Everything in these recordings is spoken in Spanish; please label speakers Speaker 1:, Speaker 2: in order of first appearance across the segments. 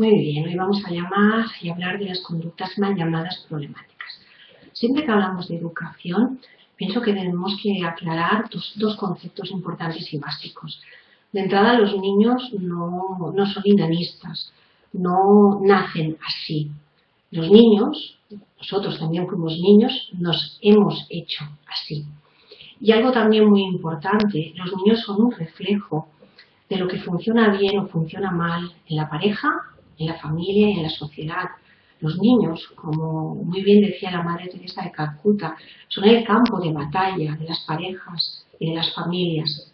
Speaker 1: Muy bien, hoy vamos a llamar y hablar de las conductas mal llamadas problemáticas. Siempre que hablamos de educación, pienso que tenemos que aclarar dos, conceptos importantes y básicos. De entrada, los niños no, son inanistas, no nacen así. Los niños, nosotros también fuimos niños, nos hemos hecho así. Y algo también muy importante, los niños son un reflejo de lo que funciona bien o funciona mal en la pareja, en la familia y en la sociedad. Los niños, como muy bien decía la Madre Teresa de Calcuta, son el campo de batalla de las parejas y de las familias.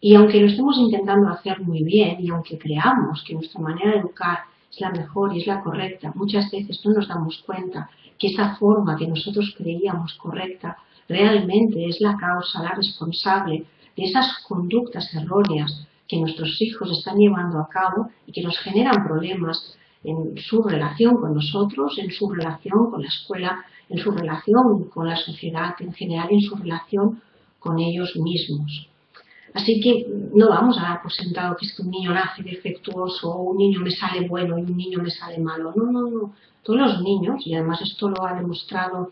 Speaker 1: Y aunque lo estemos intentando hacer muy bien y aunque creamos que nuestra manera de educar es la mejor y es la correcta, muchas veces no nos damos cuenta que esa forma que nosotros creíamos correcta realmente es la causa, la responsable de esas conductas erróneas que nuestros hijos están llevando a cabo y que nos generan problemas en su relación con nosotros, en su relación con la escuela, en su relación con la sociedad en general, en su relación con ellos mismos. Así que no vamos a dar por sentado que es que un niño nace defectuoso o un niño me sale bueno y un niño me sale malo. No, no, no. Todos los niños, y además esto lo ha demostrado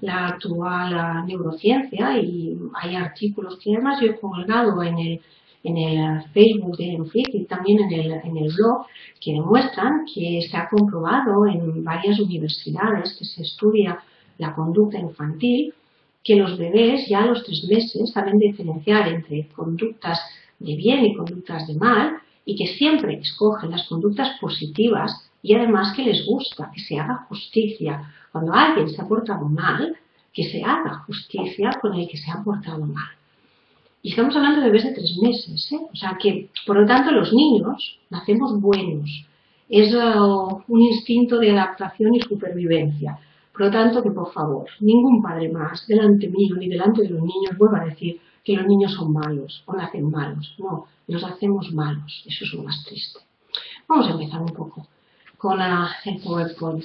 Speaker 1: la actual neurociencia y hay artículos que además yo he colgado en el en el Facebook de Enfit y también en el, en el blog que demuestran que se ha comprobado en varias universidades que se estudia la conducta infantil que los bebés ya a los tres meses saben diferenciar entre conductas de bien y conductas de mal y que siempre escogen las conductas positivas y además que les gusta que se haga justicia. Cuando alguien se ha portado mal, que se haga justicia con el que se ha portado mal. Y estamos hablando de bebés de tres meses, ¿eh? O sea que, por lo tanto, los niños nacemos buenos. Es un instinto de adaptación y supervivencia. Por lo tanto, que por favor, ningún padre más, delante mío ni delante de los niños, vuelva a decir que los niños son malos o nacen malos. No, los hacemos malos. Eso es lo más triste. Vamos a empezar un poco con el PowerPoint.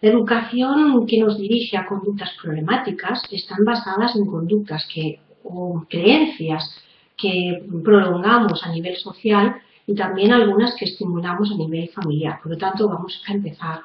Speaker 1: La educación que nos dirige a conductas problemáticas están basadas en conductas que o creencias que prolongamos a nivel social y también algunas que estimulamos a nivel familiar. Por lo tanto, vamos a empezar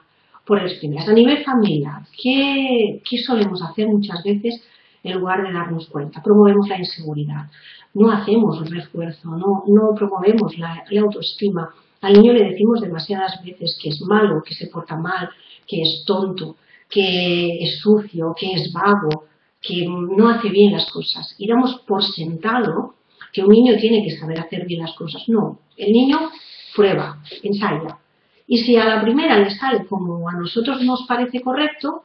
Speaker 1: por las primeras. A nivel familiar, ¿qué, solemos hacer muchas veces en lugar de darnos cuenta? Promovemos la inseguridad, no hacemos el refuerzo, no, no promovemos la, la autoestima. Al niño le decimos demasiadas veces que es malo, que se porta mal, que es tonto, que es sucio, que es vago, que no hace bien las cosas y damos por sentado que un niño tiene que saber hacer bien las cosas. No, el niño prueba, ensaya. Y si a la primera le sale como a nosotros nos parece correcto,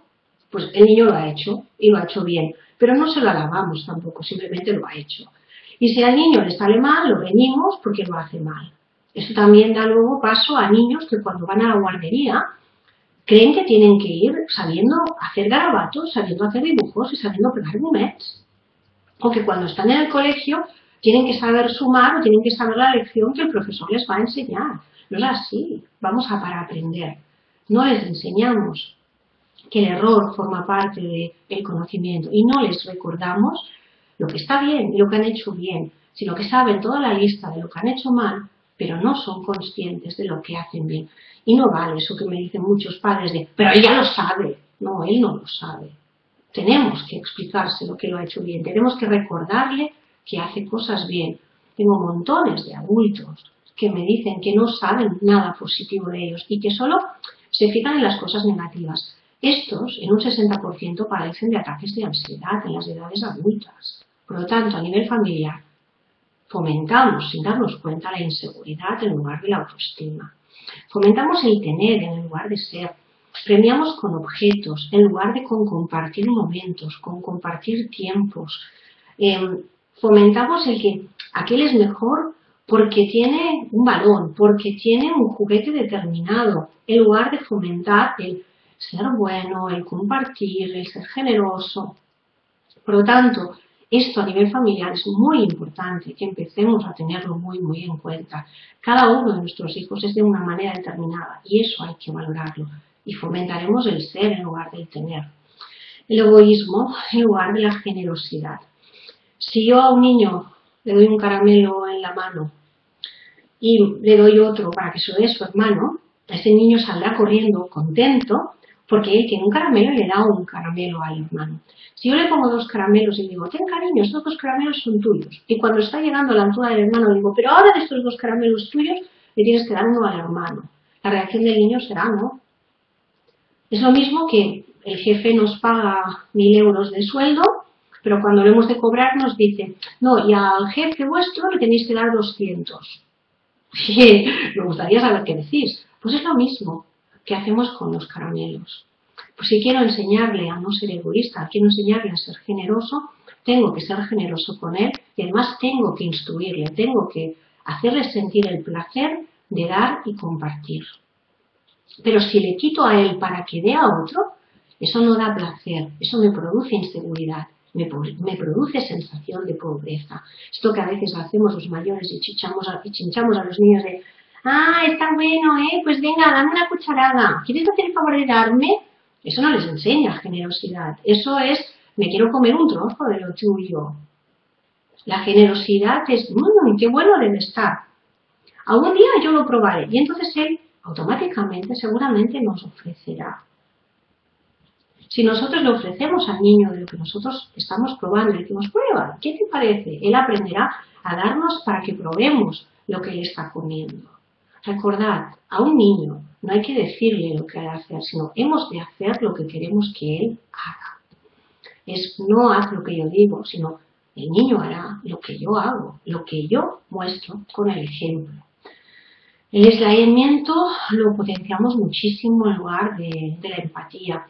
Speaker 1: pues el niño lo ha hecho y lo ha hecho bien. Pero no se lo alabamos tampoco, simplemente lo ha hecho. Y si al niño le sale mal, lo venimos porque lo hace mal. Eso también da luego paso a niños que cuando van a la guardería creen que tienen que ir sabiendo hacer garabatos, sabiendo hacer dibujos y sabiendo pegar gumets. O que cuando están en el colegio tienen que saber sumar o tienen que saber la lección que el profesor les va a enseñar. No es así, vamos a para aprender. No les enseñamos que el error forma parte del conocimiento y no les recordamos lo que está bien y lo que han hecho bien, sino que saben toda la lista de lo que han hecho mal, pero no son conscientes de lo que hacen bien. Y no vale eso que me dicen muchos padres de, pero ella lo sabe. No, él no lo sabe. Tenemos que explicarse lo que lo ha hecho bien. Tenemos que recordarle que hace cosas bien. Tengo montones de adultos que me dicen que no saben nada positivo de ellos y que solo se fijan en las cosas negativas. Estos, en un 60%, padecen de ataques de ansiedad en las edades adultas. Por lo tanto, a nivel familiar, fomentamos sin darnos cuenta la inseguridad en lugar de la autoestima. Fomentamos el tener en lugar de ser. Premiamos con objetos en lugar de con compartir momentos, con compartir tiempos. Em, fomentamos el que aquel es mejor porque tiene un balón, porque tiene un juguete determinado, en lugar de fomentar el ser bueno, el compartir, el ser generoso. Por lo tanto, esto a nivel familiar es muy importante que empecemos a tenerlo muy, muy en cuenta. Cada uno de nuestros hijos es de una manera determinada y eso hay que valorarlo y fomentaremos el ser en lugar del tener. El egoísmo en lugar de la generosidad. Si yo a un niño le doy un caramelo en la mano y le doy otro para que se lo su hermano, ese niño saldrá corriendo contento porque él tiene un caramelo le da un caramelo al hermano. Si yo le pongo dos caramelos y digo, ten cariño, estos dos caramelos son tuyos, y cuando está llegando a la altura del hermano digo, pero ahora de estos dos caramelos tuyos le tienes que dar uno al hermano. La reacción del niño será no. Es lo mismo que el jefe nos paga mil euros de sueldo, pero cuando lo hemos de cobrar nos dice, no, y al jefe vuestro le tenéis que dar 200. Me gustaría saber qué decís. Pues es lo mismo que hacemos con los caramelos. Pues si quiero enseñarle a no ser egoísta, quiero enseñarle a ser generoso, tengo que ser generoso con él y además tengo que instruirle, tengo que hacerle sentir el placer de dar y compartir. Pero si le quito a él para que dé a otro, eso no da placer, eso me produce inseguridad, me, produce sensación de pobreza. Esto que a veces hacemos los mayores y, y chinchamos a los niños de, ah, está bueno, ¿eh? Pues venga, dame una cucharada. ¿Quieres hacer el favor de darme? Eso no les enseña generosidad. Eso es, me quiero comer un trozo de lo tuyo. La generosidad es, mmm, qué bueno debe estar. Algún día yo lo probaré. Y entonces él automáticamente, seguramente nos ofrecerá. Si nosotros le ofrecemos al niño de lo que nosotros estamos probando, le decimos, prueba, ¿qué te parece? Él aprenderá a darnos para que probemos lo que él está comiendo. Recordad, a un niño no hay que decirle lo que ha de hacer, sino hemos de hacer lo que queremos que él haga. Es no haz lo que yo digo, sino el niño hará lo que yo hago, lo que yo muestro con el ejemplo. El aislamiento lo potenciamos muchísimo en lugar de, de la empatía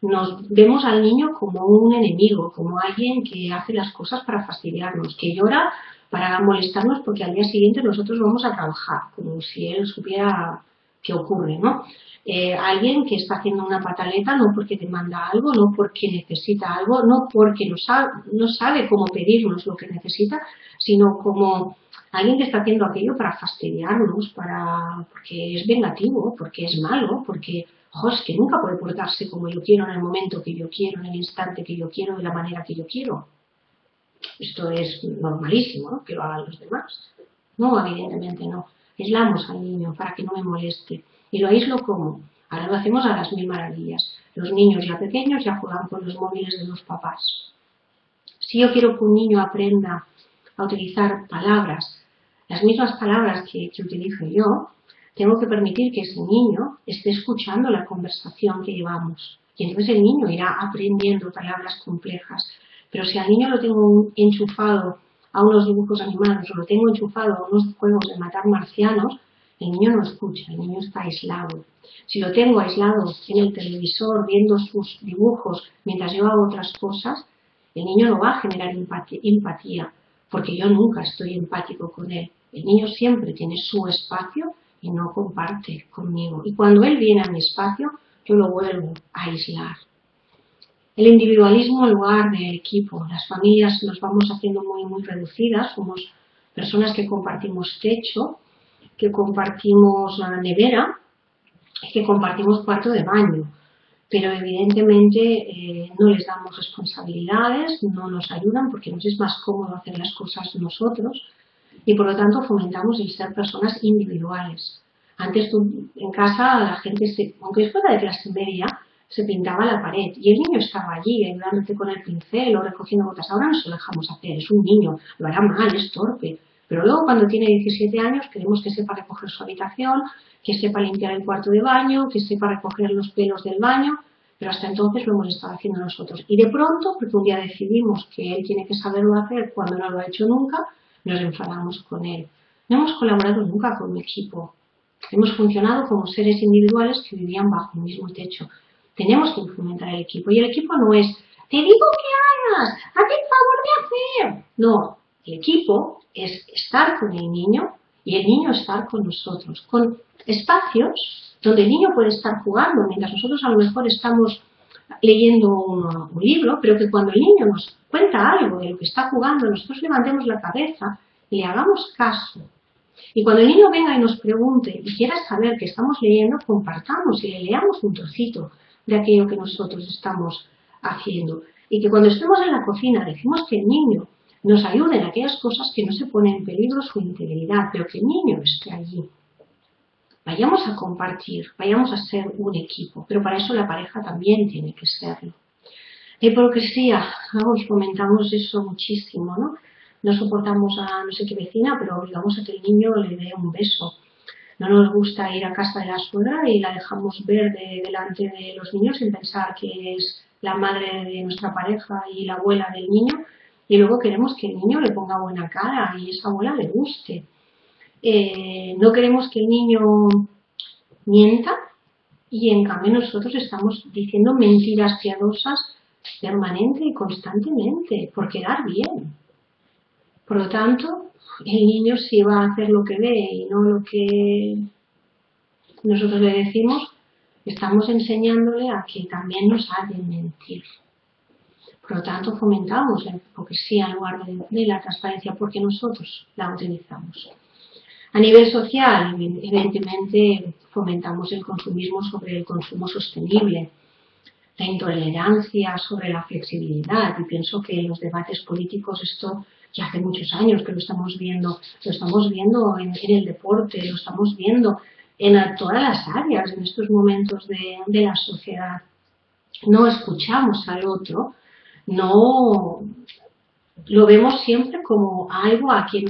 Speaker 1: nos vemos al niño como un enemigo, como alguien que hace las cosas para fastidiarnos, que llora para molestarnos porque al día siguiente nosotros vamos a trabajar, como si él supiera qué ocurre, ¿no? Eh, alguien que está haciendo una pataleta no porque demanda algo, no porque necesita algo, no porque no sabe, no sabe cómo pedirnos lo que necesita, sino como alguien que está haciendo aquello para fastidiarnos, para, porque es vengativo, porque es malo, porque es que nunca puede portarse como yo quiero en el momento que yo quiero, en el instante que yo quiero, de la manera que yo quiero. Esto es normalísimo, ¿no? Que lo hagan los demás. No, evidentemente no. Aislamos al niño para que no me moleste. Y lo aíslo como. Ahora lo hacemos a las mil maravillas. Los niños ya pequeños ya juegan con los móviles de los papás. Si yo quiero que un niño aprenda a utilizar palabras, las mismas palabras que, que utilizo yo, tengo que permitir que ese niño esté escuchando la conversación que llevamos. Y entonces el niño irá aprendiendo palabras complejas. Pero si al niño lo tengo enchufado a unos dibujos animados o lo tengo enchufado a unos juegos de matar marcianos, el niño no escucha, el niño está aislado. Si lo tengo aislado en el televisor viendo sus dibujos mientras yo hago otras cosas, el niño no va a generar empatía, porque yo nunca estoy empático con él. El niño siempre tiene su espacio y no comparte conmigo. Y cuando él viene a mi espacio, yo lo vuelvo a aislar. El individualismo en lugar del equipo. Las familias nos vamos haciendo muy, muy reducidas. Somos personas que compartimos techo, que compartimos la nevera, que compartimos cuarto de baño. Pero evidentemente eh, no les damos responsabilidades, no nos ayudan porque nos es más cómodo hacer las cosas nosotros y por lo tanto fomentamos el ser personas individuales. Antes en casa la gente, se, aunque fuera de clase media, se pintaba la pared y el niño estaba allí ayudándote con el pincel o recogiendo botas. Ahora no se lo dejamos hacer, es un niño, lo hará mal, es torpe. Pero luego cuando tiene 17 años queremos que sepa recoger su habitación, que sepa limpiar el cuarto de baño, que sepa recoger los pelos del baño, pero hasta entonces lo hemos estado haciendo nosotros. Y de pronto, porque un día decidimos que él tiene que saberlo hacer cuando no lo ha hecho nunca, nos enfadamos con él. No hemos colaborado nunca con mi equipo. Hemos funcionado como seres individuales que vivían bajo el mismo techo. Tenemos que fomentar el equipo. Y el equipo no es, te digo que hagas, hazte el favor de hacer. No, el equipo es estar con el niño y el niño estar con nosotros, con espacios donde el niño puede estar jugando, mientras nosotros a lo mejor estamos leyendo un, libro, pero que cuando el niño nos cuenta algo de lo que está jugando, nosotros levantemos la cabeza y le hagamos caso. Y cuando el niño venga y nos pregunte y quiera saber qué estamos leyendo, compartamos y le leamos un trocito de aquello que nosotros estamos haciendo. Y que cuando estemos en la cocina decimos que el niño nos ayuden aquellas cosas que no se ponen en peligro su integridad, pero que el niño esté allí. Vayamos a compartir, vayamos a ser un equipo, pero para eso la pareja también tiene que serlo. La hipocresía, vamos, comentamos eso muchísimo, ¿no? No soportamos a no sé qué vecina, pero obligamos a que el niño le dé un beso. No nos gusta ir a casa de la suegra y la dejamos ver delante de los niños sin pensar que es la madre de nuestra pareja y la abuela del niño y luego queremos que el niño le ponga buena cara y esa abuela le guste. Eh, no queremos que el niño mienta y en cambio nosotros estamos diciendo mentiras piadosas permanente y constantemente por quedar bien. Por lo tanto, el niño si va a hacer lo que ve y no lo que nosotros le decimos, estamos enseñándole a que también nos ha de mentir. Por lo tanto, fomentamos la hipocresía en lugar de, la transparencia porque nosotros la utilizamos. A nivel social, evidentemente, fomentamos el consumismo sobre el consumo sostenible, la intolerancia sobre la flexibilidad. Y pienso que en los debates políticos esto ya hace muchos años que lo estamos viendo. Lo estamos viendo en, el deporte, lo estamos viendo en todas las áreas en estos momentos de, de la sociedad. No escuchamos al otro, no lo vemos siempre como algo a quien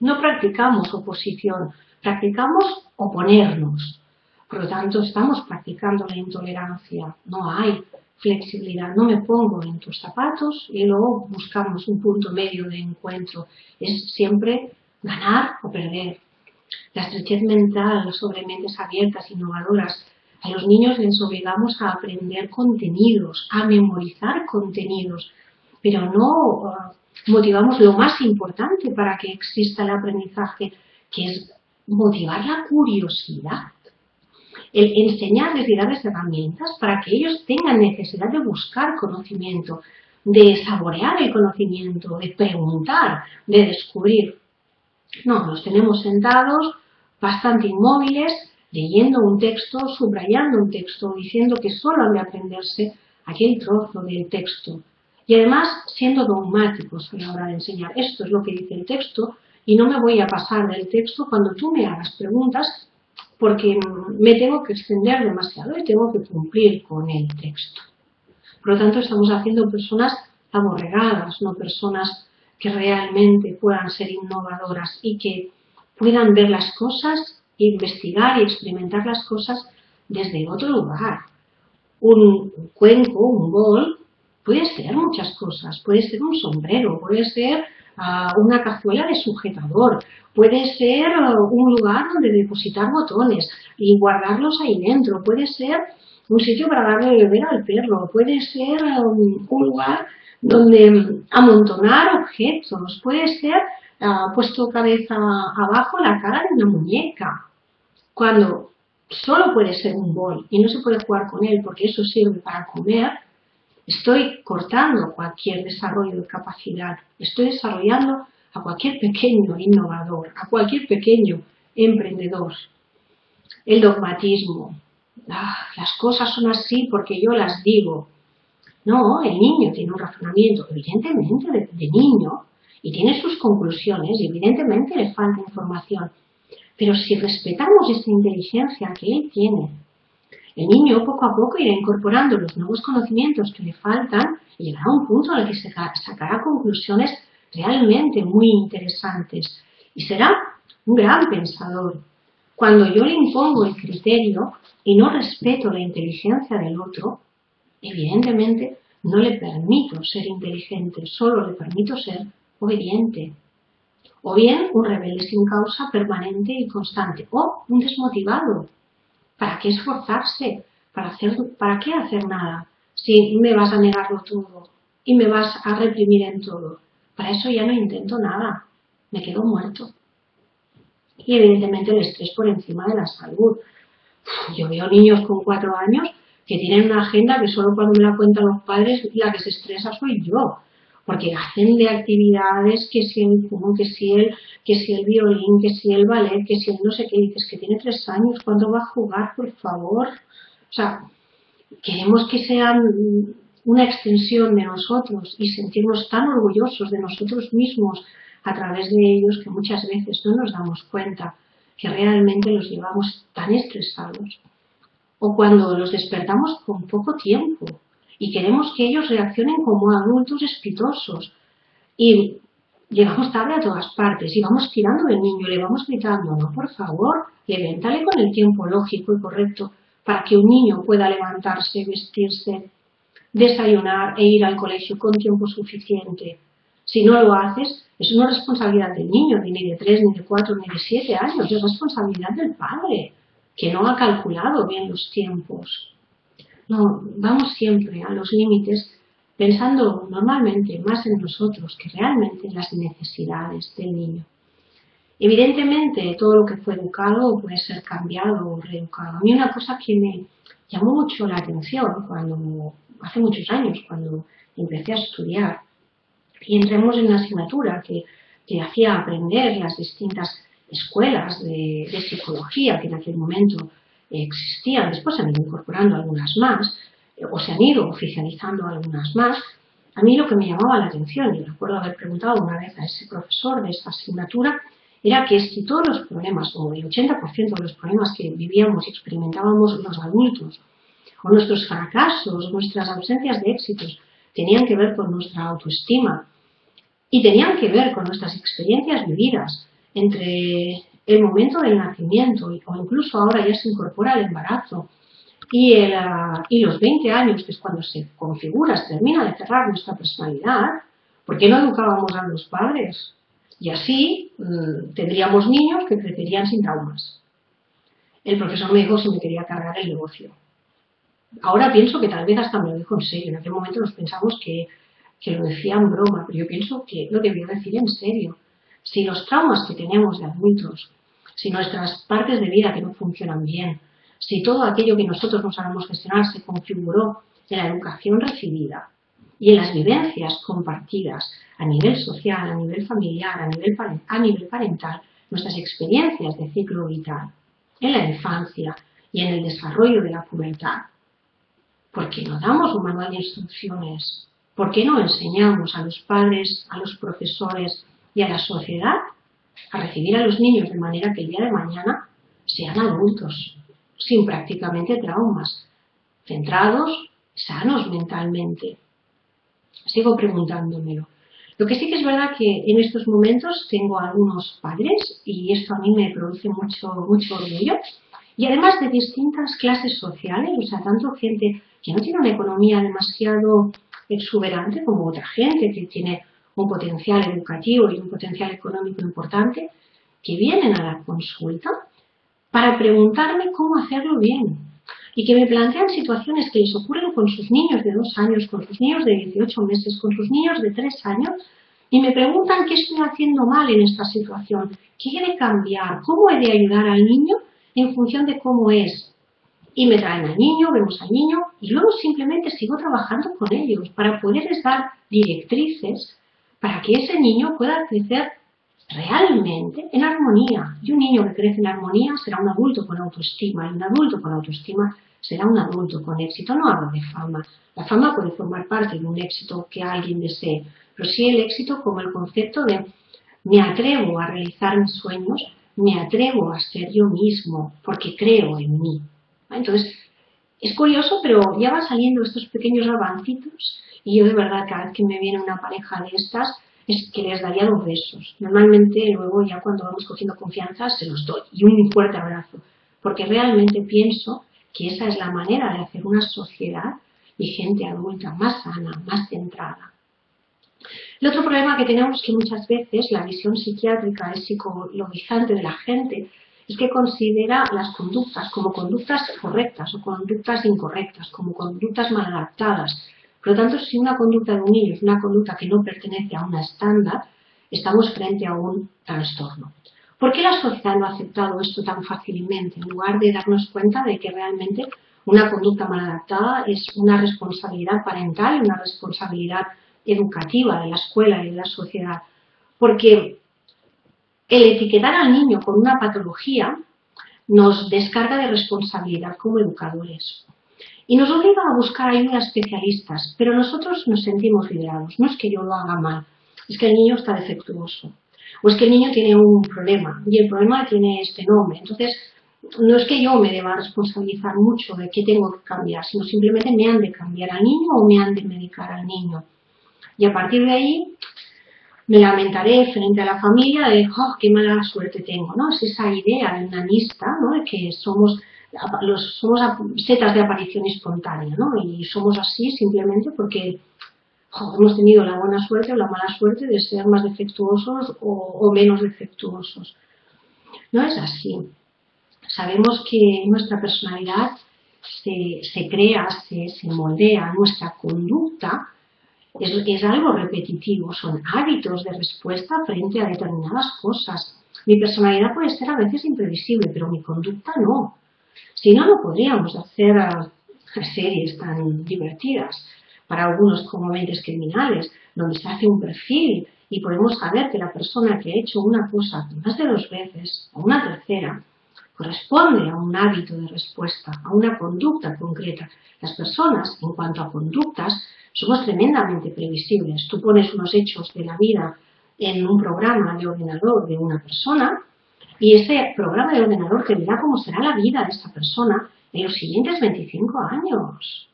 Speaker 1: no practicamos oposición, practicamos oponernos. Por lo tanto, estamos practicando la intolerancia. No hay flexibilidad. No me pongo en tus zapatos y luego buscamos un punto medio de encuentro. Es siempre ganar o perder. La estrechez mental sobre mentes abiertas, innovadoras, a los niños les obligamos a aprender contenidos, a memorizar contenidos, pero no uh, motivamos lo más importante para que exista el aprendizaje, que es motivar la curiosidad. El enseñarles y darles herramientas para que ellos tengan necesidad de buscar conocimiento, de saborear el conocimiento, de preguntar, de descubrir. No, los tenemos sentados bastante inmóviles, leyendo un texto, subrayando un texto, diciendo que solo han de aprenderse aquel trozo del texto. Y además siendo dogmáticos a la hora de enseñar. Esto es lo que dice el texto y no me voy a pasar del texto cuando tú me hagas preguntas porque me tengo que extender demasiado y tengo que cumplir con el texto. Por lo tanto, estamos haciendo personas aborregadas, no personas que realmente puedan ser innovadoras y que puedan ver las cosas investigar y experimentar las cosas desde otro lugar. Un cuenco, un bol, puede ser muchas cosas. Puede ser un sombrero, puede ser una cazuela de sujetador, puede ser ah, un lugar donde depositar botones y guardarlos ahí dentro, puede ser un sitio para darle de beber al perro, puede ser um, un lugar donde amontonar objetos, puede ser ha puesto cabeza abajo la cara de una muñeca, cuando solo puede ser un bol y no se puede jugar con él porque eso sirve para comer, estoy cortando cualquier desarrollo de capacidad, estoy desarrollando a cualquier pequeño innovador, a cualquier pequeño emprendedor. El dogmatismo, ah, las cosas son así porque yo las digo. No, el niño tiene un razonamiento, evidentemente de niño, y tiene sus conclusiones y evidentemente le falta información. Pero si respetamos esa inteligencia que él tiene, el niño poco a poco irá incorporando los nuevos conocimientos que le faltan y llegará a un punto en el que se sacará conclusiones realmente muy interesantes y será un gran pensador. Cuando yo le impongo el criterio y no respeto la inteligencia del otro, evidentemente no le permito ser inteligente, solo le permito ser obediente, o bien un rebelde sin causa permanente y constante, o un desmotivado. ¿Para qué esforzarse? ¿Para, hacer, ¿Para qué hacer nada? Si me vas a negarlo todo y me vas a reprimir en todo. Para eso ya no intento nada, me quedo muerto. Y evidentemente el estrés por encima de la salud. Yo veo niños con cuatro años que tienen una agenda que solo cuando me la cuentan los padres la que se estresa soy yo porque hacen de actividades que si el que si el, que si el violín, que si el ballet, que si el no sé qué, dices que tiene tres años, ¿cuándo va a jugar, por favor? O sea, queremos que sean una extensión de nosotros y sentirnos tan orgullosos de nosotros mismos a través de ellos que muchas veces no nos damos cuenta que realmente los llevamos tan estresados. O cuando los despertamos con poco tiempo y queremos que ellos reaccionen como adultos espitosos y llegamos tarde a todas partes y vamos tirando del niño, le vamos gritando, no, por favor, levántale con el tiempo lógico y correcto para que un niño pueda levantarse, vestirse, desayunar e ir al colegio con tiempo suficiente. Si no lo haces, es una responsabilidad del niño, ni de tres, ni de cuatro, ni de siete años, es responsabilidad del padre, que no ha calculado bien los tiempos. No, vamos siempre a los límites pensando normalmente más en nosotros que realmente en las necesidades del niño. Evidentemente, todo lo que fue educado puede ser cambiado o reeducado. A mí una cosa que me llamó mucho la atención cuando, hace muchos años, cuando empecé a estudiar, y entremos en una asignatura que, que hacía aprender las distintas escuelas de, de, psicología que en aquel momento existían, después se han ido incorporando algunas más, o se han ido oficializando algunas más, a mí lo que me llamaba la atención, y recuerdo haber preguntado una vez a ese profesor de esta asignatura, era que si todos los problemas, o el 80% de los problemas que vivíamos y experimentábamos los adultos, o nuestros fracasos, nuestras ausencias de éxitos, tenían que ver con nuestra autoestima y tenían que ver con nuestras experiencias vividas entre el momento del nacimiento o incluso ahora ya se incorpora el embarazo y, y los 20 años, que es cuando se configura, se termina de cerrar nuestra personalidad, ¿por qué no educábamos a los padres? Y así mm, tendríamos niños que crecerían sin traumas. El profesor me dijo si me quería cargar el negocio. Ahora pienso que tal vez hasta me lo dijo en serio. En aquel momento nos pensamos que, que lo decía en broma, pero yo pienso que lo debió decir en serio. Si los traumas que tenemos de adultos, si nuestras partes de vida que no funcionan bien, si todo aquello que nosotros no sabemos gestionar se configuró en la educación recibida y en las vivencias compartidas a nivel social, a nivel familiar, a nivel, a nivel parental, nuestras experiencias de ciclo vital en la infancia y en el desarrollo de la pubertad. ¿Por qué no damos un manual de instrucciones? ¿Por qué no enseñamos a los padres, a los profesores y a la sociedad a recibir a los niños de manera que el día de mañana sean adultos, sin prácticamente traumas, centrados, sanos mentalmente. Sigo preguntándomelo. Lo que sí que es verdad que en estos momentos tengo algunos padres y esto a mí me produce mucho, mucho orgullo. Y además de distintas clases sociales, o sea, tanto gente que no tiene una economía demasiado exuberante como otra gente que tiene un potencial educativo y un potencial económico importante, que vienen a la consulta para preguntarme cómo hacerlo bien y que me plantean situaciones que les ocurren con sus niños de dos años, con sus niños de 18 meses, con sus niños de tres años y me preguntan qué estoy haciendo mal en esta situación, qué he de cambiar, cómo he de ayudar al niño en función de cómo es. Y me traen al niño, vemos al niño y luego simplemente sigo trabajando con ellos para poderles dar directrices para que ese niño pueda crecer realmente en armonía. Y un niño que crece en armonía será un adulto con autoestima, y un adulto con autoestima será un adulto con éxito. No hablo de fama. La fama puede formar parte de un éxito que alguien desee, pero sí el éxito como el concepto de me atrevo a realizar mis sueños, me atrevo a ser yo mismo, porque creo en mí. Entonces, es curioso, pero ya van saliendo estos pequeños avancitos y yo de verdad cada vez que me viene una pareja de estas, es que les daría dos besos. Normalmente luego ya cuando vamos cogiendo confianza se los doy y un fuerte abrazo, porque realmente pienso que esa es la manera de hacer una sociedad y gente adulta más sana, más centrada. El otro problema que tenemos es que muchas veces la visión psiquiátrica es psicologizante de la gente es que considera las conductas como conductas correctas o conductas incorrectas, como conductas mal adaptadas, por lo tanto, si una conducta de un niño es una conducta que no pertenece a una estándar, estamos frente a un trastorno. ¿Por qué la sociedad no ha aceptado esto tan fácilmente en lugar de darnos cuenta de que realmente una conducta mal adaptada es una responsabilidad parental y una responsabilidad educativa de la escuela y de la sociedad? Porque el etiquetar al niño con una patología nos descarga de responsabilidad como educadores. y nos obliga a buscar ayuda a especialistas, pero nosotros nos sentimos liberados. No es que yo lo haga mal, es que el niño está defectuoso o es que el niño tiene un problema y el problema tiene este nombre. Entonces, no es que yo me deba responsabilizar mucho de qué tengo que cambiar, sino simplemente me han de cambiar al niño o me han de medicar al niño. Y a partir de ahí me lamentaré frente a la familia de, oh, qué mala suerte tengo, ¿no? Es esa idea de nanista, ¿no? De que somos, los, somos setas de aparición espontánea, ¿no? Y somos así simplemente porque hemos tenido la buena suerte o la mala suerte de ser más defectuosos o, menos defectuosos. No es así. Sabemos que nuestra personalidad se, crea, se, se moldea, nuestra conducta es, algo repetitivo, son hábitos de respuesta frente a determinadas cosas. Mi personalidad puede ser a veces imprevisible, pero mi conducta no. Si no, no podríamos hacer series tan divertidas para algunos como mentes criminales, donde se hace un perfil y podemos saber que la persona que ha hecho una cosa más de dos veces o una tercera corresponde a un hábito de respuesta, a una conducta concreta. Las personas, en cuanto a conductas, somos tremendamente previsibles. Tú pones unos hechos de la vida en un programa de ordenador de una persona y ese programa de ordenador te dirá cómo será la vida de esta persona en los siguientes 25 años.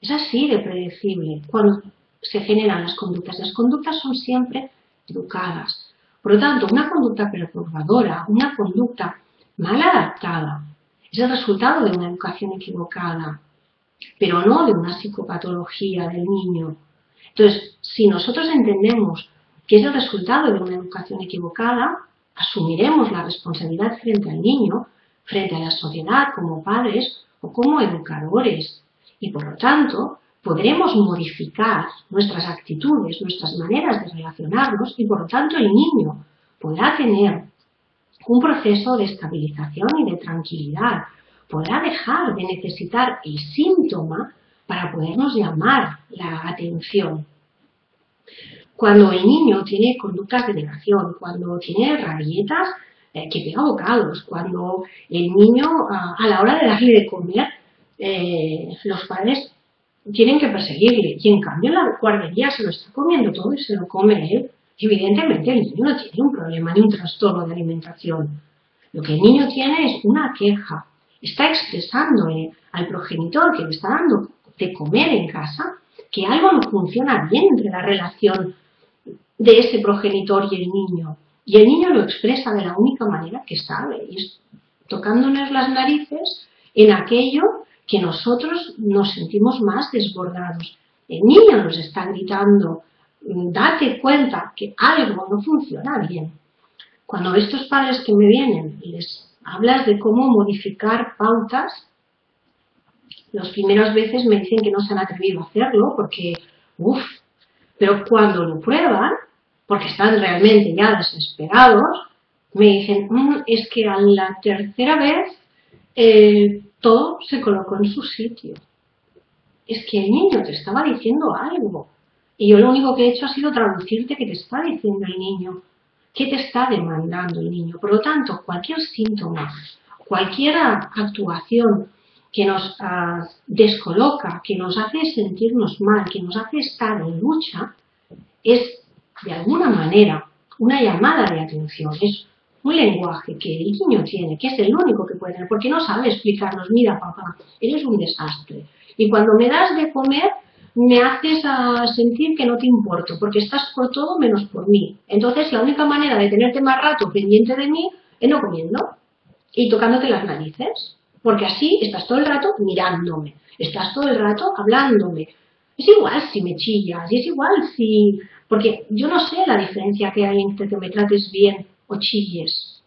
Speaker 1: Es así de predecible cuando se generan las conductas. Las conductas son siempre educadas. Por lo tanto, una conducta perturbadora, una conducta mal adaptada, es el resultado de una educación equivocada, pero no de una psicopatología del niño. Entonces, si nosotros entendemos que es el resultado de una educación equivocada, asumiremos la responsabilidad frente al niño, frente a la sociedad como padres o como educadores. Y por lo tanto, podremos modificar nuestras actitudes, nuestras maneras de relacionarnos y por lo tanto el niño podrá tener un proceso de estabilización y de tranquilidad, podrá dejar de necesitar el síntoma para podernos llamar la atención. Cuando el niño tiene conductas de negación, cuando tiene rabietas eh, que pega bocados, cuando el niño a la hora de darle de comer, eh, los padres tienen que perseguirle y en cambio la guardería se lo está comiendo todo y se lo come él. Evidentemente el niño no tiene un problema ni un trastorno de alimentación. Lo que el niño tiene es una queja, está expresándole al progenitor que le está dando de comer en casa que algo no funciona bien entre la relación de ese progenitor y el niño. Y el niño lo expresa de la única manera que sabe, tocándonos las narices en aquello que nosotros nos sentimos más desbordados. El niño nos está gritando, date cuenta que algo no funciona bien. Cuando estos padres que me vienen les hablas de cómo modificar pautas, las primeras veces me dicen que no se han atrevido a hacerlo porque, uff, pero cuando lo prueban, porque están realmente ya desesperados, me dicen, mm, es que a la tercera vez eh, todo se colocó en su sitio. Es que el niño te estaba diciendo algo. Y yo lo único que he hecho ha sido traducirte qué te está diciendo el niño. ¿Qué te está demandando el niño? Por lo tanto, cualquier síntoma, cualquier actuación que nos ah, descoloca, que nos hace sentirnos mal, que nos hace estar en lucha, es de alguna manera una llamada de atención, es un lenguaje que el niño tiene, que es el único que puede tener, porque no sabe explicarnos, mira papá, eres un desastre. Y cuando me das de comer, me haces a sentir que no te importo, porque estás por todo menos por mí. Entonces, la única manera de tenerte más rato pendiente de mí es no comiendo y tocándote las narices, porque así estás todo el rato mirándome, estás todo el rato hablándome. Es igual si me chillas, y es igual si... Porque yo no sé la diferencia que hay entre que me trates bien o chilles.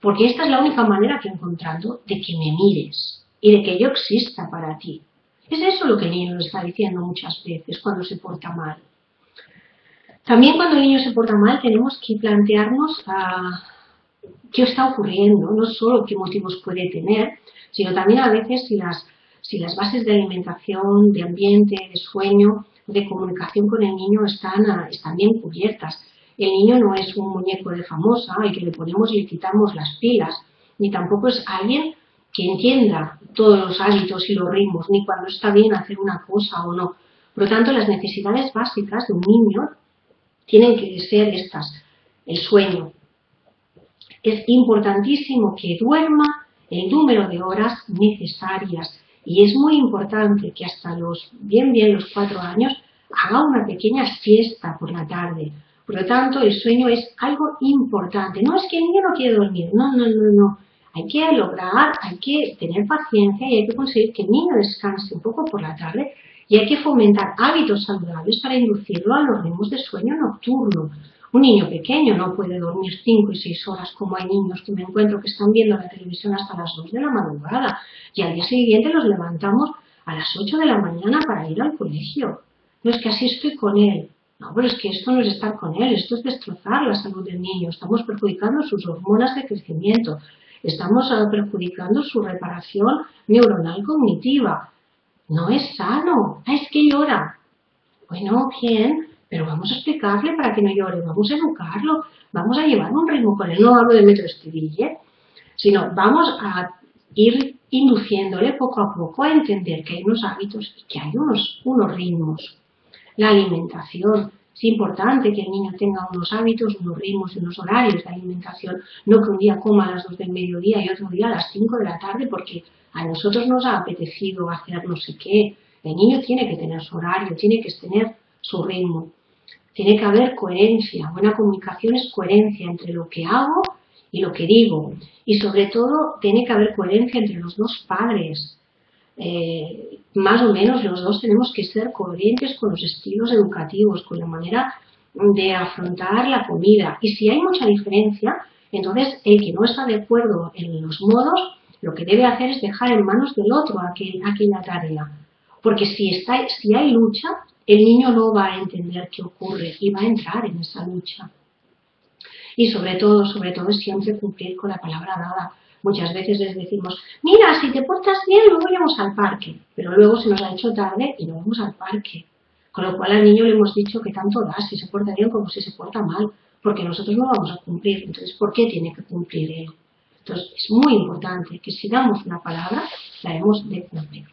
Speaker 1: Porque esta es la única manera que he encontrado de que me mires y de que yo exista para ti. Es eso lo que el niño nos está diciendo muchas veces cuando se porta mal. También cuando el niño se porta mal tenemos que plantearnos ah, qué está ocurriendo, no solo qué motivos puede tener, sino también a veces si las, bases de alimentación, de ambiente, de sueño, de comunicación con el niño están, ah, están bien cubiertas. El niño no es un muñeco de famosa al que le ponemos y le quitamos las pilas, ni tampoco es alguien que entienda todos los hábitos y los ritmos, ni cuando está bien hacer una cosa o no. Por lo tanto, las necesidades básicas de un niño tienen que ser estas. El sueño. Es importantísimo que duerma el número de horas necesarias y es muy importante que hasta los, bien bien los cuatro años, haga una pequeña siesta por la tarde. Por lo tanto, el sueño es algo importante. No es que el niño no quiere dormir, no, no, no, no. Hay que lograr, hay que tener paciencia y hay que conseguir que el niño descanse un poco por la tarde y hay que fomentar hábitos saludables para inducirlo a los ritmos de sueño nocturno. Un niño pequeño no puede dormir 5 y 6 horas como hay niños que me encuentro que están viendo la televisión hasta las 2 de la madrugada y al día siguiente los levantamos a las 8 de la mañana para ir al colegio. No es que así estoy con él. No, pero es que esto no es estar con él, esto es destrozar la salud del niño. Estamos perjudicando sus hormonas de crecimiento, estamos ah, perjudicando su reparación neuronal cognitiva. No es sano. Ah, es que llora. Bueno, bien, pero vamos a explicarle para que no llore, vamos a educarlo, vamos a llevar un ritmo con él. No hablo de metro escribille, sino vamos a ir induciéndole poco a poco a entender que hay unos hábitos y que hay unos, unos ritmos. La alimentación. Es importante que el niño tenga unos hábitos, unos ritmos y unos horarios de alimentación. No que un día coma a las 2 del mediodía y otro día a las 5 de la tarde porque a nosotros nos ha apetecido hacer no sé qué. El niño tiene que tener su horario, tiene que tener su ritmo. Tiene que haber coherencia. Buena comunicación es coherencia entre lo que hago y lo que digo. Y sobre todo tiene que haber coherencia entre los dos padres. Eh, más o menos los dos tenemos que ser coherentes con los estilos educativos, con la manera de afrontar la comida. Y si hay mucha diferencia, entonces el que no está de acuerdo en los modos, lo que debe hacer es dejar en manos del otro aquella tarea. Porque si, si hay lucha, el niño no va a entender qué ocurre y va a entrar en esa lucha. Y sobre todo, sobre todo, siempre cumplir con la palabra dada. Muchas veces les decimos, mira, si te portas bien, luego iremos al parque. Pero luego se nos ha hecho tarde y no vamos al parque. Con lo cual al niño le hemos dicho que tanto da si se porta bien como si se porta mal, porque nosotros no vamos a cumplir. Entonces, ¿por qué tiene que cumplir él? Entonces, es muy importante que si damos una palabra, la hemos de cumplir.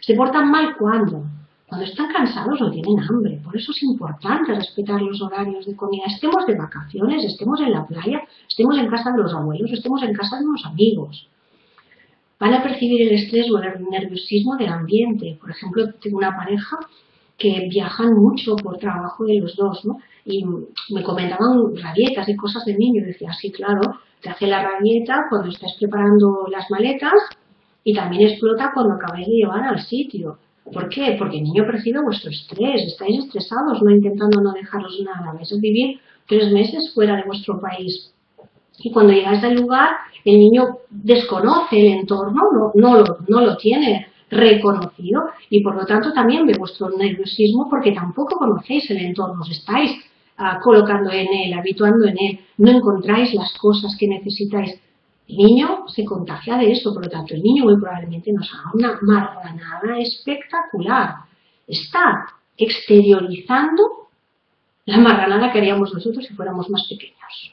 Speaker 1: ¿Se portan mal cuándo? Cuando están cansados o tienen hambre. Por eso es importante respetar los horarios de comida. Estemos de vacaciones, estemos en la playa, estemos en casa de los abuelos, estemos en casa de unos amigos. Van a percibir el estrés o el nerviosismo del ambiente. Por ejemplo, tengo una pareja que viajan mucho por trabajo de los dos, ¿no? Y me comentaban rabietas y cosas del niño. Y decía, sí, claro, te hace la rabieta cuando estás preparando las maletas y también explota cuando acabáis de llevar al sitio. ¿Por qué? Porque el niño percibe vuestro estrés, estáis estresados, no intentando no dejaros nada, vais a vivir tres meses fuera de vuestro país. Y cuando llegáis al lugar, el niño desconoce el entorno, no, lo tiene reconocido y por lo tanto también ve vuestro nerviosismo porque tampoco conocéis el entorno, os estáis ah, colocando en él, habituando en él, no encontráis las cosas que necesitáis el niño se contagia de eso, por lo tanto, el niño muy probablemente nos haga una marranada espectacular. Está exteriorizando la marranada que haríamos nosotros si fuéramos más pequeños.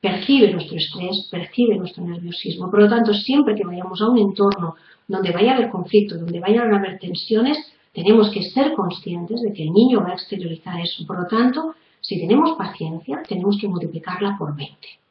Speaker 1: Percibe nuestro estrés, percibe nuestro nerviosismo. Por lo tanto, siempre que vayamos a un entorno donde vaya a haber conflicto, donde vayan a haber tensiones, tenemos que ser conscientes de que el niño va a exteriorizar eso. Por lo tanto, si tenemos paciencia, tenemos que multiplicarla por 20.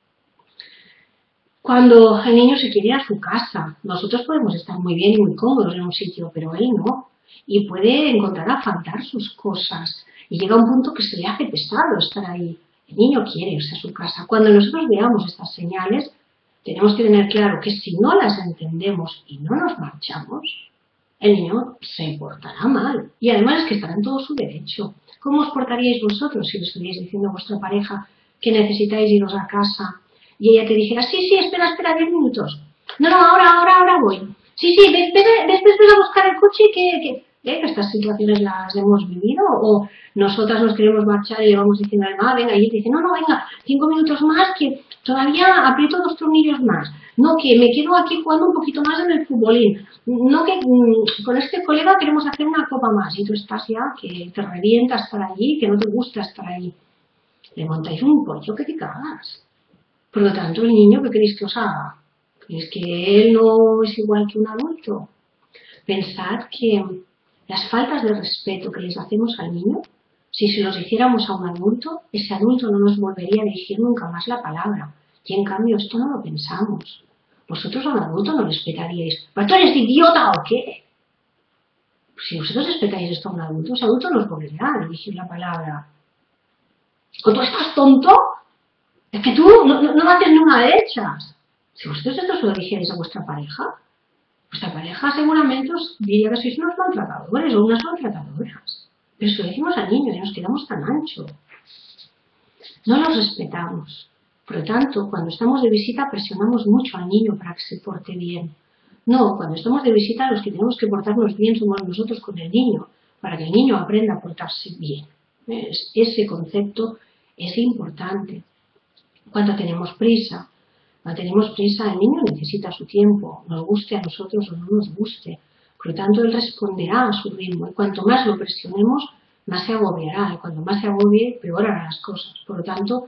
Speaker 1: Cuando el niño se quiere ir a su casa, nosotros podemos estar muy bien y muy cómodos en un sitio, pero él no. Y puede encontrar a faltar sus cosas. Y llega un punto que se le hace pesado estar ahí. El niño quiere irse a su casa. Cuando nosotros veamos estas señales, tenemos que tener claro que si no las entendemos y no nos marchamos, el niño se portará mal. Y además es que estará en todo su derecho. ¿Cómo os portaríais vosotros si le estuvierais diciendo a vuestra pareja que necesitáis iros a casa y ella te dijera, sí, sí, espera, espera, diez minutos. No, no, ahora, ahora, ahora voy. Sí, sí, después ves a buscar el coche que, que, estas situaciones las hemos vivido o nosotras nos queremos marchar y vamos diciendo al ah, venga, y él dice, no, no, venga, cinco minutos más que todavía aprieto dos tornillos más. No, que me quedo aquí jugando un poquito más en el futbolín. No, que mm, con este colega queremos hacer una copa más y tú estás ya que te revienta estar allí, que no te gusta estar allí. Le montáis un pollo que te cagas. Por lo tanto, el niño, ¿qué queréis que os haga? es que él no es igual que un adulto. Pensad que las faltas de respeto que les hacemos al niño, si se los hiciéramos a un adulto, ese adulto no nos volvería a dirigir nunca más la palabra. Y en cambio esto no lo pensamos. Vosotros a un adulto no respetaríais. ¿Pero tú eres idiota o qué? Si vosotros respetáis esto a un adulto, ese adulto nos volvería a dirigir la palabra. ¿O tú estás tonto? Es que tú no, no, no haces ni una de hechas. Si vosotros esto se lo dijerais a vuestra pareja, vuestra pareja seguramente os diría que sois unos maltratadores o unas maltratadoras. Pero si lo decimos al niño y nos quedamos tan ancho, no los respetamos. Por lo tanto, cuando estamos de visita presionamos mucho al niño para que se porte bien. No, cuando estamos de visita los que tenemos que portarnos bien somos nosotros con el niño, para que el niño aprenda a portarse bien. Ese concepto es importante. Cuando tenemos prisa, cuando tenemos prisa, el niño necesita su tiempo, nos guste a nosotros o no nos guste. Por lo tanto, él responderá a su ritmo y cuanto más lo presionemos, más se agobiará. Y cuanto más se agobie, peor hará las cosas. Por lo tanto,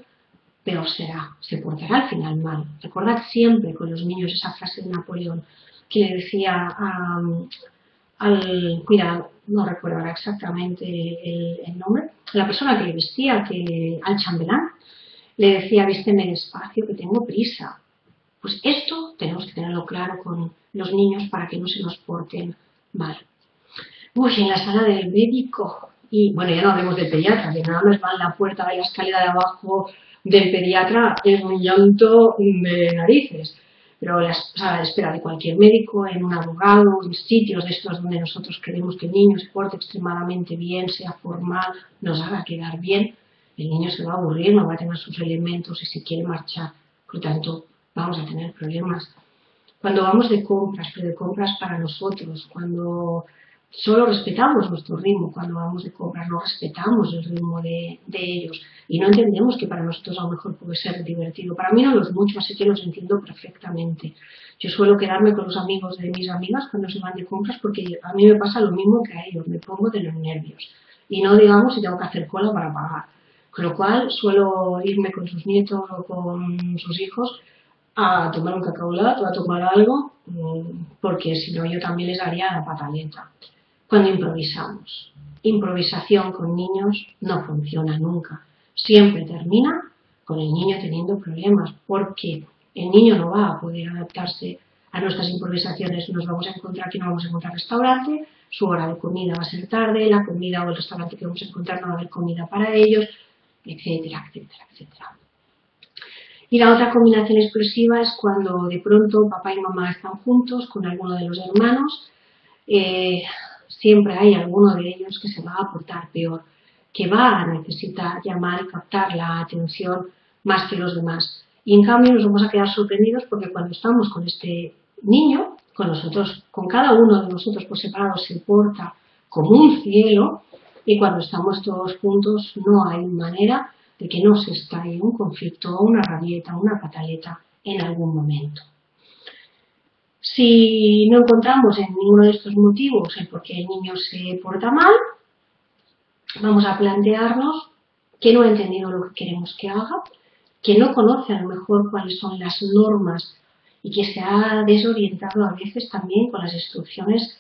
Speaker 1: peor será, se portará al final mal. Recordad siempre con los niños esa frase de Napoleón que le decía al, cuidado, no recuerdo ahora exactamente el, nombre, la persona que le vestía, que, al chambelán, le decía, vísteme despacio, que tengo prisa. Pues esto tenemos que tenerlo claro con los niños para que no se nos porten mal. Uy, en la sala del médico, y bueno, ya no hablemos del pediatra, que nada más va en la puerta, va la escalera de abajo del pediatra, es un llanto de narices. Pero la sala de espera de cualquier médico, en un abogado, en sitios de estos donde nosotros queremos que el niño se porte extremadamente bien, sea formal, nos haga quedar bien, el niño se va a aburrir, no va a tener sus elementos y se quiere marchar. Por lo tanto, vamos a tener problemas. Cuando vamos de compras, pero de compras para nosotros, cuando solo respetamos nuestro ritmo, cuando vamos de compras no respetamos el ritmo de, ellos y no entendemos que para nosotros a lo mejor puede ser divertido. Para mí no lo es mucho, así que los entiendo perfectamente. Yo suelo quedarme con los amigos de mis amigas cuando se van de compras porque a mí me pasa lo mismo que a ellos, me pongo de los nervios. Y no digamos si tengo que hacer cola para pagar. Con lo cual suelo irme con sus nietos o con sus hijos a tomar un cacaolato, a tomar algo, mm, porque si no yo también les haría la pataleta. Cuando improvisamos. Improvisación con niños no funciona nunca. Siempre termina con el niño teniendo problemas, porque el niño no va a poder adaptarse a nuestras improvisaciones. Nos vamos a encontrar que no vamos a encontrar restaurante, su hora de comida va a ser tarde, la comida o el restaurante que vamos a encontrar no va a haber comida para ellos, etcétera, etcétera, etcétera. Y la otra combinación explosiva es cuando de pronto papá y mamá están juntos con alguno de los hermanos. Eh, siempre hay alguno de ellos que se va a portar peor, que va a necesitar llamar y captar la atención más que los demás. Y en cambio nos vamos a quedar sorprendidos porque cuando estamos con este niño, con nosotros, con cada uno de nosotros por separado se porta como un cielo y cuando estamos todos juntos no hay manera de que no se estalle un conflicto una rabieta, una pataleta en algún momento. Si no encontramos en ninguno de estos motivos el por qué el niño se porta mal, vamos a plantearnos que no ha entendido lo que queremos que haga, que no conoce a lo mejor cuáles son las normas y que se ha desorientado a veces también con las instrucciones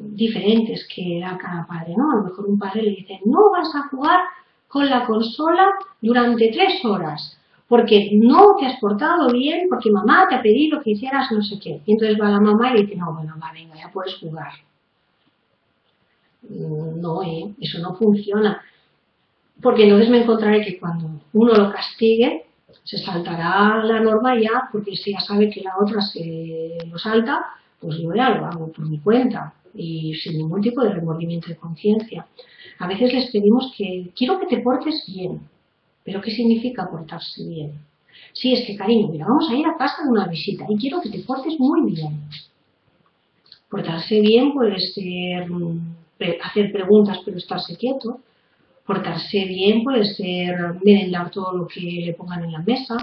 Speaker 1: diferentes que da cada padre. ¿no? A lo mejor un padre le dice, no vas a jugar con la consola durante tres horas, porque no te has portado bien, porque mamá te ha pedido que hicieras no sé qué. Y entonces va la mamá y dice, no, bueno, va, venga, ya puedes jugar. Mm, no, ¿eh? eso no funciona. Porque entonces me encontraré que cuando uno lo castigue, se saltará la norma ya, porque si ya sabe que la otra se lo salta, pues yo ya lo hago por mi cuenta y sin ningún tipo de remordimiento de conciencia. A veces les pedimos que quiero que te portes bien. ¿Pero qué significa portarse bien? Sí, es que cariño, mira, vamos a ir a casa de una visita y quiero que te portes muy bien. Portarse bien puede ser mm, hacer preguntas pero estarse quieto. Portarse bien puede ser merendar todo lo que le pongan en la mesa.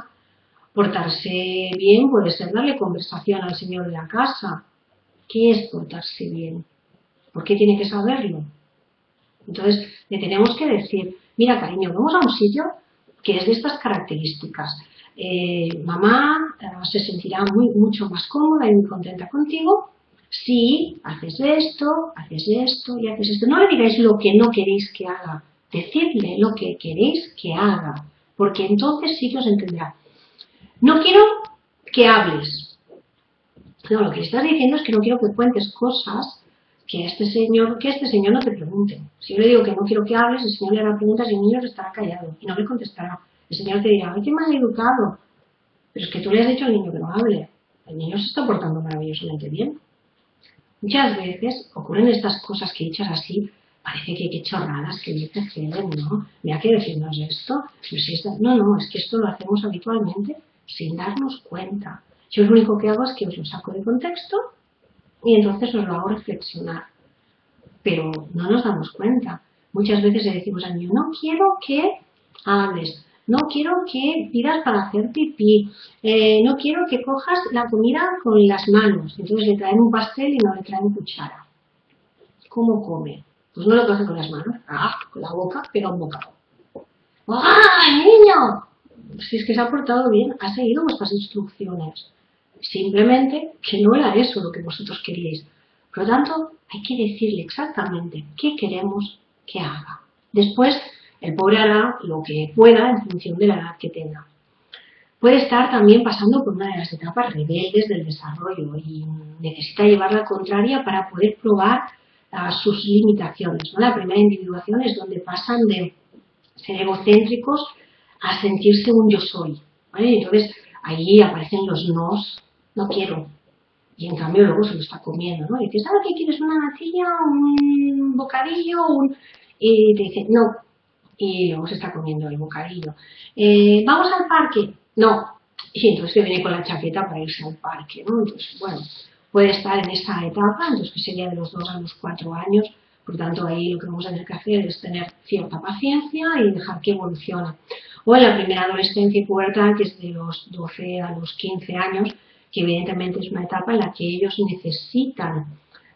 Speaker 1: Portarse bien puede ser darle conversación al señor de la casa. ¿Qué es portarse bien? ¿Por qué tiene que saberlo? Entonces, le tenemos que decir, mira cariño, vamos a un sitio que es de estas características. eh, mamá eh, se sentirá muy, mucho más cómoda y muy contenta contigo si haces esto, haces esto y haces esto. No le digáis lo que no queréis que haga, decidle lo que queréis que haga, porque entonces sí que os entenderá. No quiero que hables. No, lo que estás diciendo es que no quiero que cuentes cosas que este señor, que este señor no te pregunte. Si yo le digo que no quiero que hables, el señor le hará preguntas y el niño estará callado y no le contestará. El señor te dirá, ay, qué mal educado. Pero es que tú le has dicho al niño que no hable. El niño se está portando maravillosamente bien. Muchas veces ocurren estas cosas que dichas así, parece que qué chorradas que dice Helen, ¿no? Mira que decirnos esto. No, no, es que esto lo hacemos habitualmente sin darnos cuenta. Yo lo único que hago es que os lo saco de contexto y entonces os lo hago reflexionar. Pero no nos damos cuenta. Muchas veces le decimos al niño, no quiero que hables, no quiero que pidas para hacer pipí, eh, no quiero que cojas la comida con las manos. Entonces le traen un pastel y no le traen cuchara. ¿Cómo come? Pues no lo coge con las manos, ah, con la boca, pero un bocado. ¡Ah, niño! Si es que se ha portado bien, ha seguido vuestras instrucciones. Simplemente que no era eso lo que vosotros queríais. Por lo tanto, hay que decirle exactamente qué queremos que haga. Después, el pobre hará lo que pueda en función de la edad que tenga. Puede estar también pasando por una de las etapas rebeldes del desarrollo y necesita llevar la contraria para poder probar sus limitaciones. La primera individuación es donde pasan de ser egocéntricos a sentirse un yo soy. Entonces, ahí aparecen los nos no quiero. Y en cambio luego se lo está comiendo, ¿no? Y dices, ¿sabes qué quieres? ¿Una natilla? ¿Un bocadillo? Un... Y te dice, no. Y luego se está comiendo el bocadillo. Eh, ¿Vamos al parque? No. Y entonces te viene con la chaqueta para irse al parque, ¿no? Entonces, bueno, puede estar en esa etapa, entonces que sería de los dos a los cuatro años. Por tanto, ahí lo que vamos a tener que hacer es tener cierta paciencia y dejar que evolucione. O en la primera adolescencia y pubertad, que es de los 12 a los 15 años, que evidentemente es una etapa en la que ellos necesitan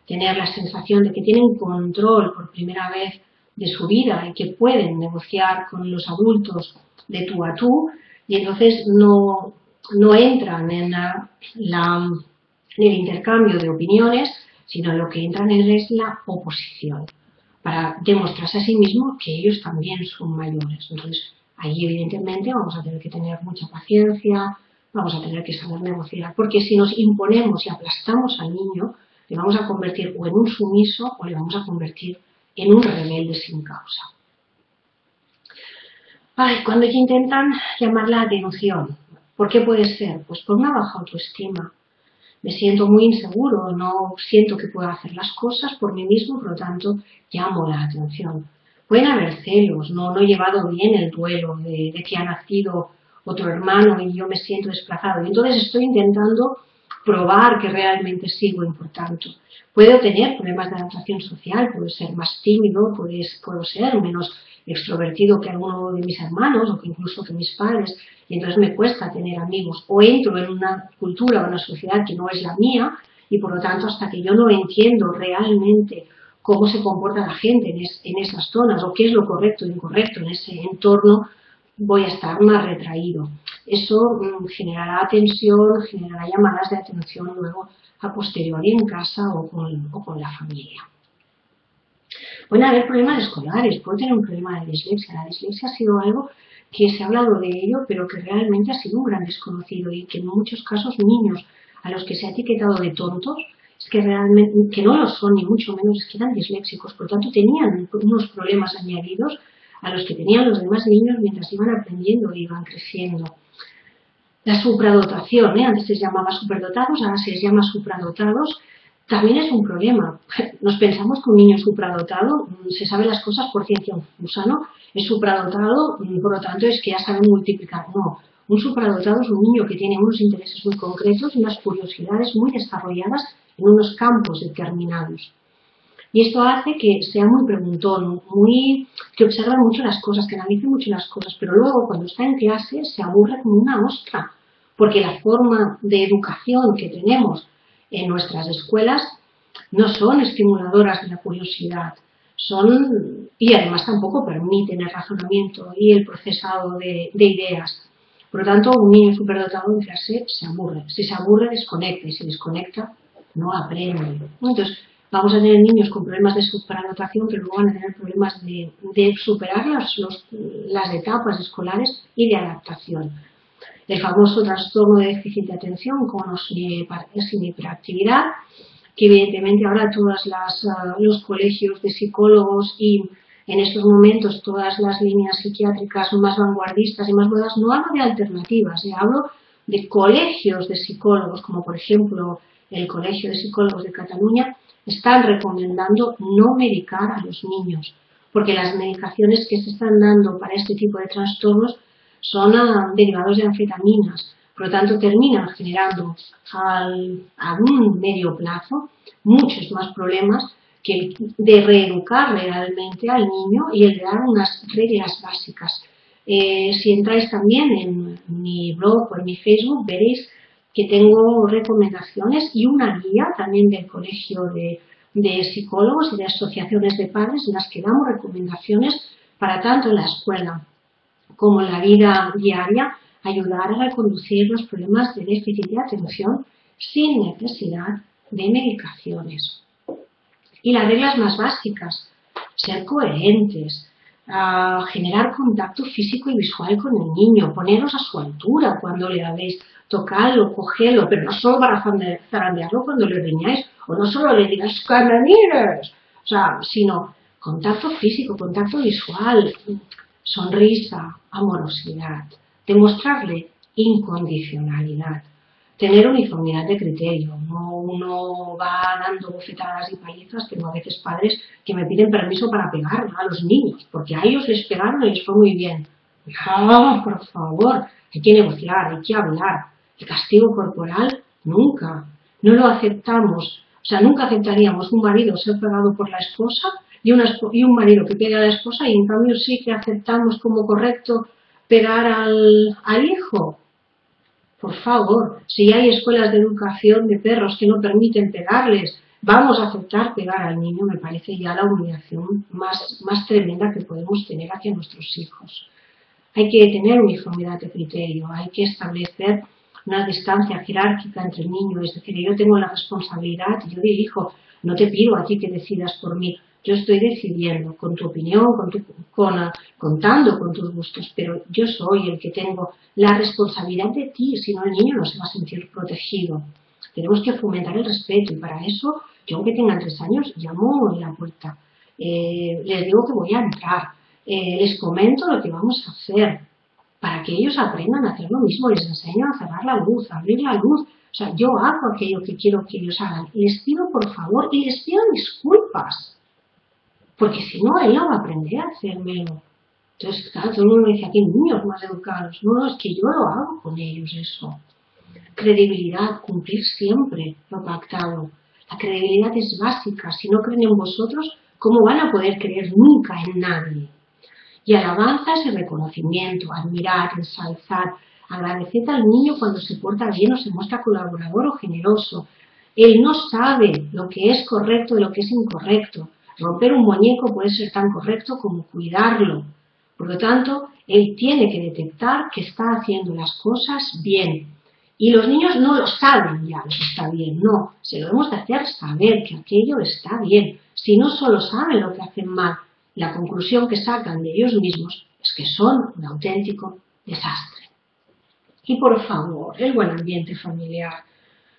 Speaker 1: tener la sensación de que tienen control por primera vez de su vida y que pueden negociar con los adultos de tú a tú y entonces no, no entran en, la, en el intercambio de opiniones, sino lo que entran es la oposición, para demostrarse a sí mismos que ellos también son mayores. Entonces, ahí evidentemente vamos a tener que tener mucha paciencia, vamos a tener que saber negociar, porque si nos imponemos y aplastamos al niño, le vamos a convertir o en un sumiso o le vamos a convertir en un rebelde sin causa. Ay, cuando intentan llamar la atención, ¿por qué puede ser? Pues por una baja autoestima. Me siento muy inseguro, no siento que pueda hacer las cosas por mí mismo, por lo tanto llamo la atención. Pueden haber celos, no, no he llevado bien el duelo de, de que ha nacido otro hermano y yo me siento desplazado. Y entonces estoy intentando probar que realmente sigo importante. Puedo tener problemas de adaptación social, puedo ser más tímido, puedo ser menos extrovertido que alguno de mis hermanos o incluso que mis padres, y entonces me cuesta tener amigos. O entro en una cultura o una sociedad que no es la mía y por lo tanto hasta que yo no entiendo realmente cómo se comporta la gente en, en esas zonas o qué es lo correcto e incorrecto en ese entorno, voy a estar más retraído. Eso mm, generará tensión, generará llamadas de atención luego a posteriori en casa o con, la familia. Pueden haber problemas escolares, puedo tener un problema de dislexia. La dislexia ha sido algo que se ha hablado de ello, pero que realmente ha sido un gran desconocido y que en muchos casos niños a los que se ha etiquetado de tontos, es que realmente, que no lo son ni mucho menos, es que eran disléxicos, por lo tanto tenían unos problemas añadidos a los que tenían los demás niños mientras iban aprendiendo e iban creciendo. La supradotación, ¿eh? antes se llamaba superdotados, ahora se llama supradotados, también es un problema. Nos pensamos que un niño supradotado mm, se sabe las cosas por ciencia infusa, ¿no? Es supradotado, mm, por lo tanto, es que ya sabe multiplicar. No, un supradotado es un niño que tiene unos intereses muy concretos y unas curiosidades muy desarrolladas en unos campos determinados. Y esto hace que sea muy preguntón, muy, que observa mucho las cosas, que analice mucho las cosas, pero luego cuando está en clase se aburre como una ostra, porque la forma de educación que tenemos en nuestras escuelas no son estimuladoras de la curiosidad, son, y además tampoco permiten el razonamiento y el procesado de, de ideas. Por lo tanto, un niño superdotado en clase se aburre. Si se aburre, desconecta. Y si desconecta, no aprende. Entonces, vamos a tener niños con problemas de superdotación que luego van a tener problemas de, superar las, las etapas escolares y de adaptación. El famoso trastorno de déficit de atención con sin hiperactividad, que evidentemente ahora todos ah, los colegios de psicólogos y en estos momentos todas las líneas psiquiátricas más vanguardistas y más nuevas, no hablo de alternativas, eh, hablo de colegios de psicólogos, como por ejemplo el Colegio de Psicólogos de Cataluña, están recomendando no medicar a los niños, porque las medicaciones que se están dando para este tipo de trastornos son ah, derivados de anfetaminas, por lo tanto terminan generando al, a un medio plazo muchos más problemas que de reeducar realmente al niño y el de dar unas reglas básicas. Eh, si entráis también en mi blog o en mi Facebook veréis que tengo recomendaciones y una guía también del Colegio de, Psicólogos y de asociaciones de padres en las que damos recomendaciones para tanto la escuela como la vida diaria ayudar a reconducir los problemas de déficit de atención sin necesidad de medicaciones. Y las reglas más básicas, ser coherentes, generar contacto físico y visual con el niño, poneros a su altura cuando le habéis, tocarlo, cogerlo, pero no solo para zarandearlo cuando le riñáis, o no solo le digas que o sea, sino contacto físico, contacto visual, sonrisa, amorosidad, demostrarle incondicionalidad tener uniformidad de criterio. No uno va dando bofetadas y palizas. Tengo a veces padres que me piden permiso para pegar a los niños, porque a ellos les pegaron y les fue muy bien. Ah, por favor, hay que negociar, hay que hablar. El castigo corporal, nunca. No lo aceptamos. O sea, nunca aceptaríamos un marido ser pegado por la esposa y, un marido que pegue a la esposa y en cambio sí que aceptamos como correcto pegar al hijo. Por favor, si hay escuelas de educación de perros que no permiten pegarles, vamos a aceptar pegar al niño, me parece ya la humillación más, más tremenda que podemos tener hacia nuestros hijos. Hay que tener uniformidad de criterio, hay que establecer una distancia jerárquica entre el niño, es decir, yo tengo la responsabilidad, yo dirijo, no te pido a ti que decidas por mí, yo estoy decidiendo con tu opinión, con tu, con, contando con tus gustos, pero yo soy el que tengo la responsabilidad de ti, si no el niño no se va a sentir protegido. Tenemos que fomentar el respeto y para eso, yo aunque tenga tres años, llamo en la puerta, eh, les digo que voy a entrar, eh, les comento lo que vamos a hacer, para que ellos aprendan a hacer lo mismo, les enseño a cerrar la luz, a abrir la luz, o sea, yo hago aquello que quiero que ellos hagan. Les pido por favor y les pido disculpas porque si no, él no va a aprender a hacérmelo. Entonces, claro, todo el mundo me dice, aquí hay niños más educados. No, no, es que yo lo hago con ellos eso. Credibilidad, cumplir siempre lo pactado. La credibilidad es básica. Si no creen en vosotros, ¿cómo van a poder creer nunca en nadie? Y alabanza es el reconocimiento, admirar, ensalzar, agradecer al niño cuando se porta bien o se muestra colaborador o generoso. Él no sabe lo que es correcto y lo que es incorrecto. Romper un muñeco puede ser tan correcto como cuidarlo. Por lo tanto, él tiene que detectar que está haciendo las cosas bien. Y los niños no lo saben ya que está bien, no. Se lo hemos de hacer saber que aquello está bien. Si no solo saben lo que hacen mal, la conclusión que sacan de ellos mismos es que son un auténtico desastre. Y por favor, el buen ambiente familiar.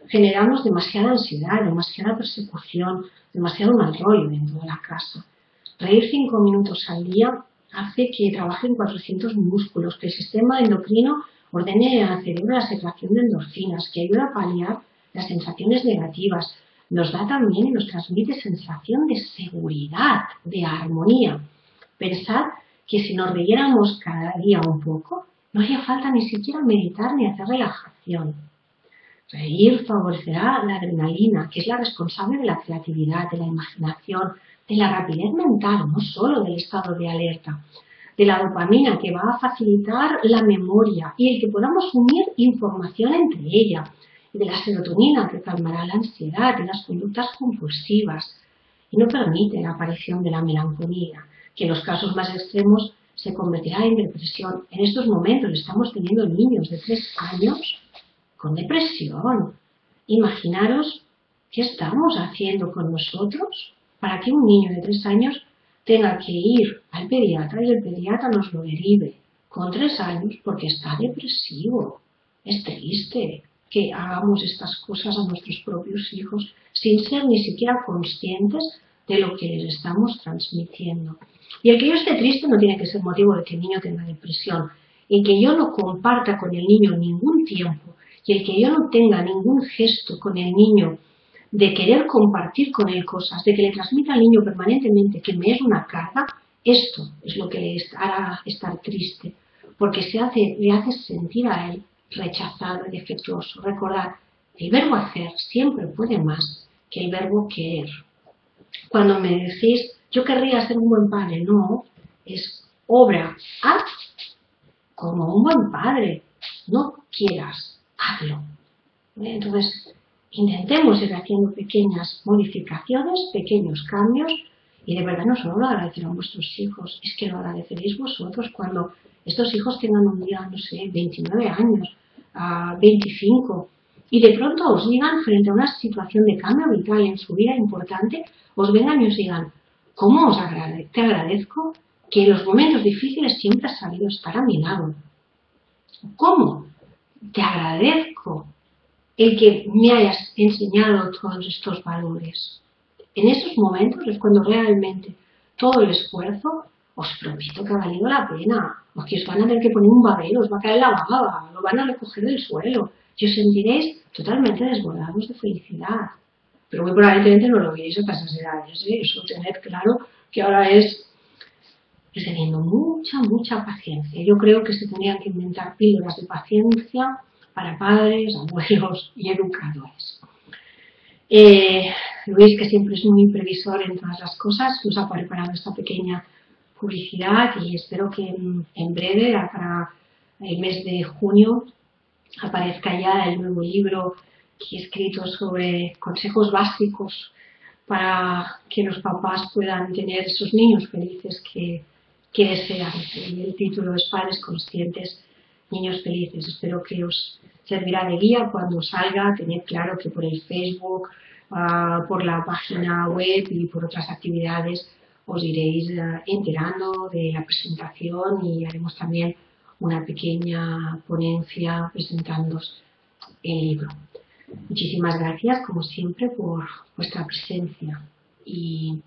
Speaker 1: Generamos demasiada ansiedad, demasiada persecución, demasiado mal rollo dentro de la casa. Reír cinco minutos al día hace que trabajen 400 músculos, que el sistema endocrino ordene al cerebro la secreción de endorfinas, que ayuda a paliar las sensaciones negativas. Nos da también y nos transmite sensación de seguridad, de armonía. Pensad que si nos riéramos cada día un poco, no haría falta ni siquiera meditar ni hacer relajación. Reír favorecerá la adrenalina, que es la responsable de la creatividad, de la imaginación, de la rapidez mental, no solo del estado de alerta, de la dopamina, que va a facilitar la memoria y el que podamos unir información entre ella, de la serotonina, que calmará la ansiedad y las conductas compulsivas, y no permite la aparición de la melancolía, que en los casos más extremos se convertirá en depresión. En estos momentos estamos teniendo niños de tres años con depresión. Imaginaros qué estamos haciendo con nosotros para que un niño de tres años tenga que ir al pediatra y el pediatra nos lo derive con tres años porque está depresivo. Es triste que hagamos estas cosas a nuestros propios hijos sin ser ni siquiera conscientes de lo que les estamos transmitiendo. Y el que yo esté triste no tiene que ser motivo de que el niño tenga depresión. Y que yo no comparta con el niño ningún tiempo y el que yo no tenga ningún gesto con el niño de querer compartir con él cosas, de que le transmita al niño permanentemente que me es una carga, esto es lo que le hará estar triste, porque se hace, le hace sentir a él rechazado y defectuoso. Recordar, el verbo hacer siempre puede más que el verbo querer. Cuando me decís, yo querría ser un buen padre, no, es obra, haz como un buen padre, no quieras, hazlo. Entonces, intentemos ir haciendo pequeñas modificaciones, pequeños cambios, y de verdad no solo lo agradecerán vuestros hijos, es que lo agradeceréis vosotros cuando estos hijos tengan un día, no sé, 29 años, a 25, y de pronto os digan, frente a una situación de cambio vital en su vida importante, os vengan y os digan, ¿cómo os te agradezco que en los momentos difíciles siempre has sabido estar a mi lado? ¿Cómo? Te agradezco el que me hayas enseñado todos estos valores. En esos momentos es cuando realmente todo el esfuerzo os prometo que ha valido la pena. Porque os van a tener que poner un babel, os va a caer la baba, lo van a recoger del suelo y os sentiréis totalmente desbordados de felicidad. Pero muy probablemente no lo veréis a esas edades, ¿eh? eso tened claro que ahora es, teniendo mucha, mucha paciencia. Yo creo que se tendrían que inventar píldoras de paciencia para padres, abuelos y educadores. Eh, Luis, que siempre es muy previsor en todas las cosas, nos ha preparado esta pequeña publicidad y espero que en breve, para el mes de junio, aparezca ya el nuevo libro que he escrito sobre consejos básicos para que los papás puedan tener esos niños felices que, que desean. Y el título es Padres Conscientes, Niños Felices. Espero que os servirá de guía cuando salga. Tened claro que por el Facebook, ah, por la página web y por otras actividades os iréis ah, enterando de la presentación y haremos también una pequeña ponencia presentando el libro. Muchísimas gracias, como siempre, por vuestra presencia y